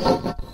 you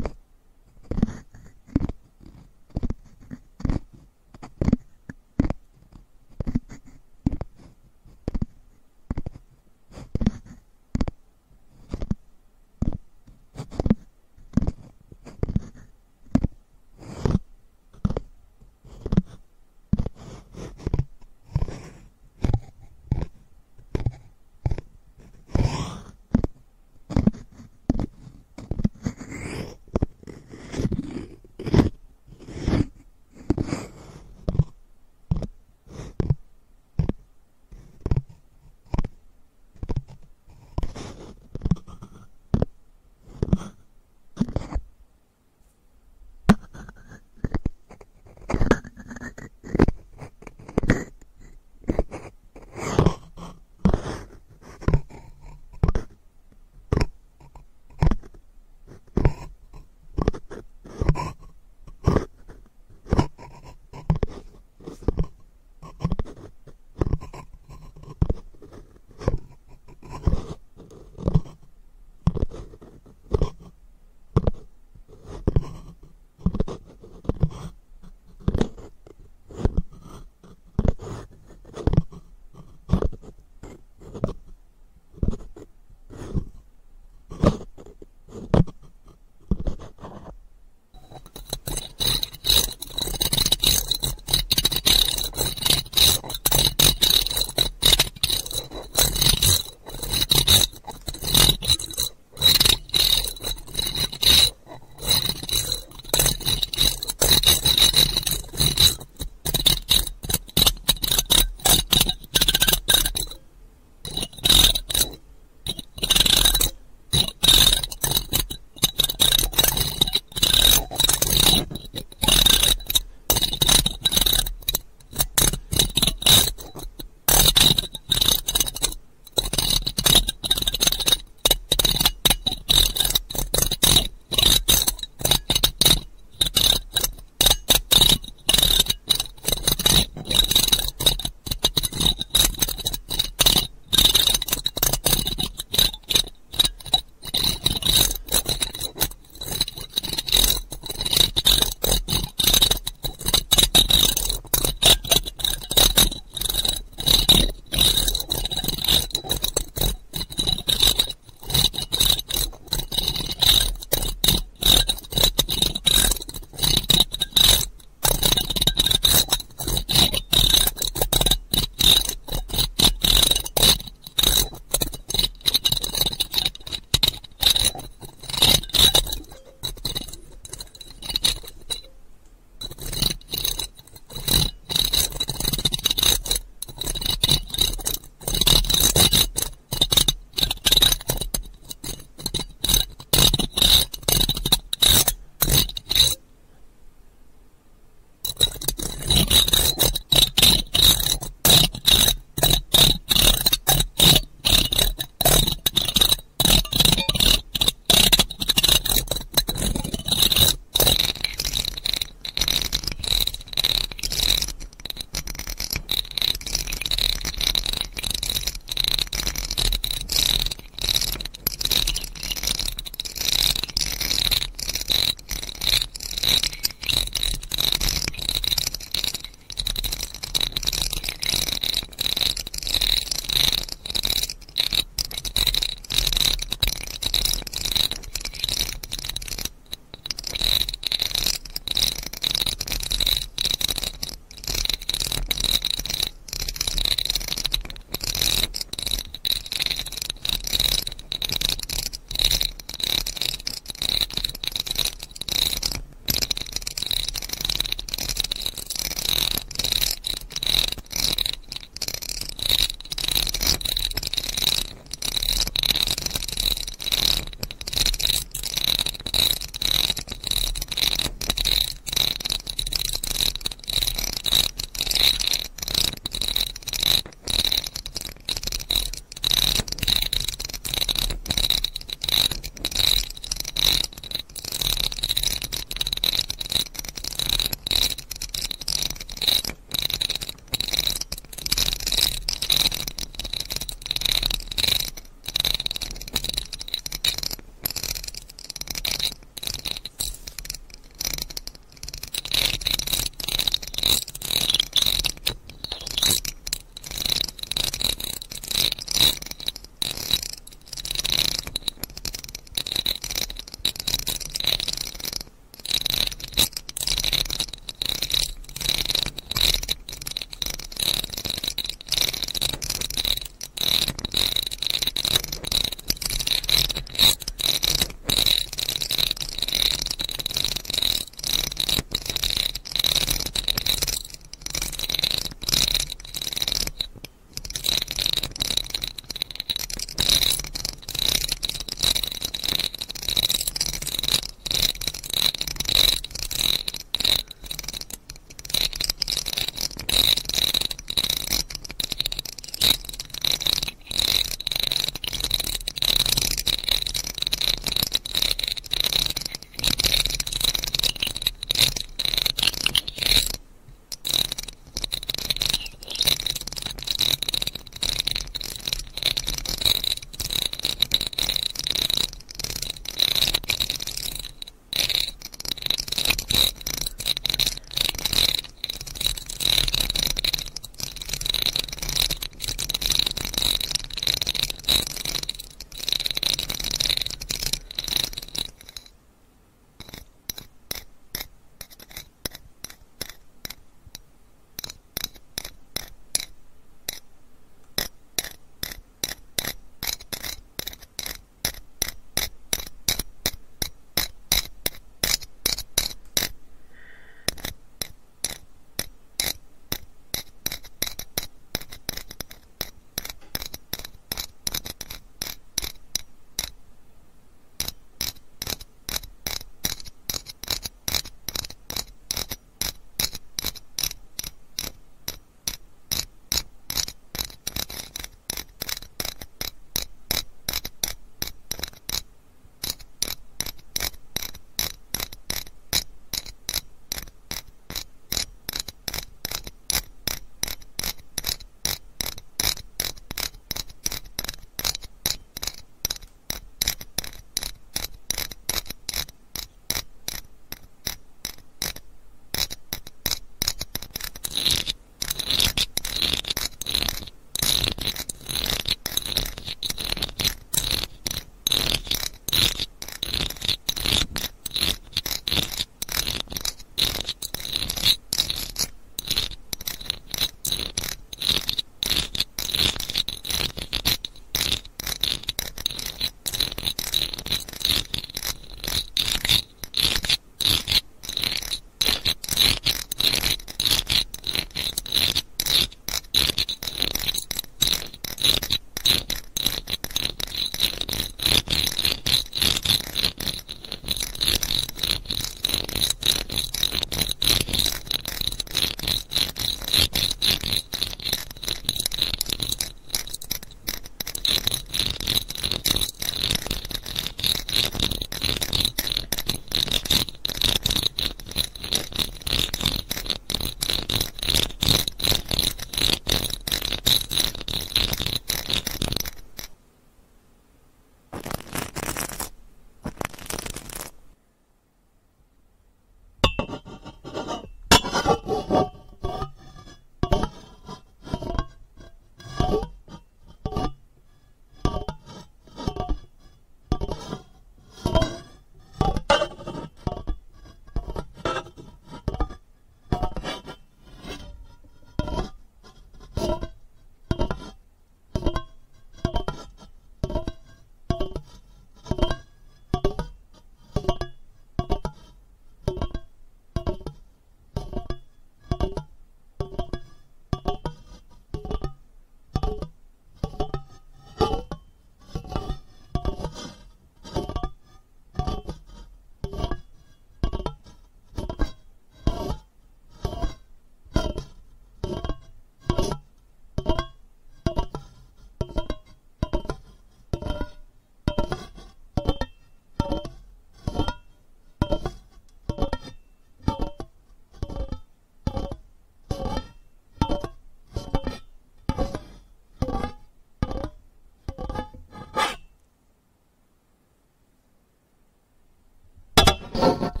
Bye.